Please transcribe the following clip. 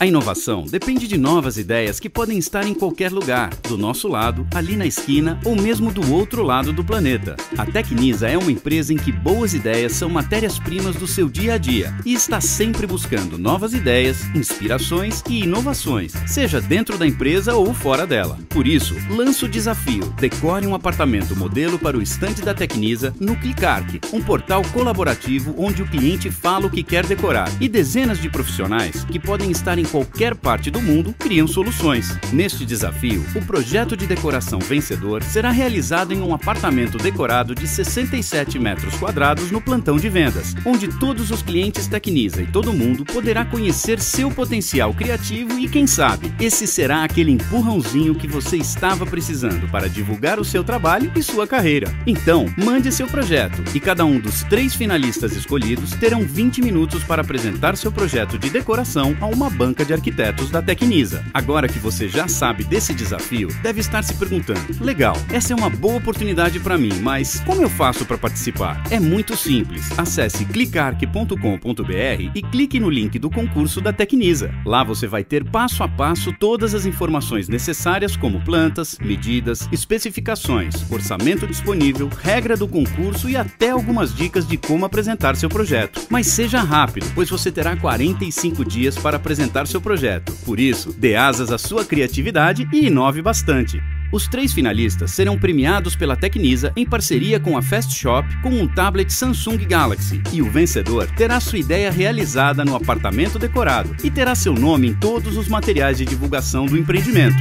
A inovação depende de novas ideias que podem estar em qualquer lugar, do nosso lado, ali na esquina ou mesmo do outro lado do planeta. A Tecnisa é uma empresa em que boas ideias são matérias-primas do seu dia a dia e está sempre buscando novas ideias, inspirações e inovações, seja dentro da empresa ou fora dela. Por isso, lanço o desafio: decore um apartamento modelo para o estande da Tecnisa no Clicark, um portal colaborativo onde o cliente fala o que quer decorar e dezenas de profissionais que podem estar em qualquer parte do mundo criam soluções. Neste desafio, o projeto de decoração vencedor será realizado em um apartamento decorado de 67 metros quadrados no plantão de vendas, onde todos os clientes Tecnisa e todo mundo poderá conhecer seu potencial criativo e quem sabe, esse será aquele empurrãozinho que você estava precisando para divulgar o seu trabalho e sua carreira. Então, mande seu projeto e cada um dos três finalistas escolhidos terão 20 minutos para apresentar seu projeto de decoração a uma banca de arquitetos da Tecnisa. Agora que você já sabe desse desafio, deve estar se perguntando: legal, essa é uma boa oportunidade para mim, mas como eu faço para participar? É muito simples. Acesse clicarc.com.br e clique no link do concurso da Tecnisa. Lá você vai ter passo a passo todas as informações necessárias, como plantas, medidas, especificações, orçamento disponível, regra do concurso e até algumas dicas de como apresentar seu projeto. Mas seja rápido, pois você terá 45 dias para apresentar seu projeto. Por isso, dê asas à sua criatividade e inove bastante. Os três finalistas serão premiados pela Tecnisa em parceria com a Fast Shop com um tablet Samsung Galaxy. E o vencedor terá sua ideia realizada no apartamento decorado e terá seu nome em todos os materiais de divulgação do empreendimento.